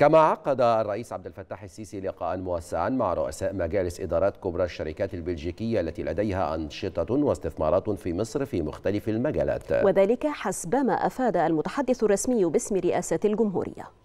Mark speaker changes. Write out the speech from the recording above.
Speaker 1: كما عقد الرئيس عبد الفتاح السيسي لقاء موسعا مع رؤساء مجالس إدارات كبرى الشركات البلجيكية التي لديها أنشطة واستثمارات في مصر في مختلف المجالات.
Speaker 2: وذلك حسب ما أفاد المتحدث الرسمي باسم رئاسة الجمهورية.